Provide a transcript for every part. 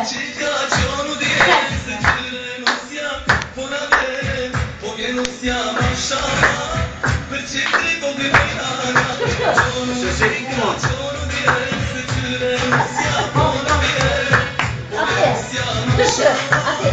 Trzy. A ty.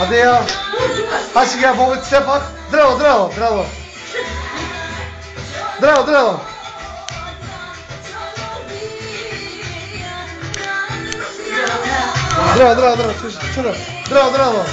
Adeo. Acho que é bom que você pode. Drão, drão, drão. Drão, drão. Drão, drão, drão. Drão, drão.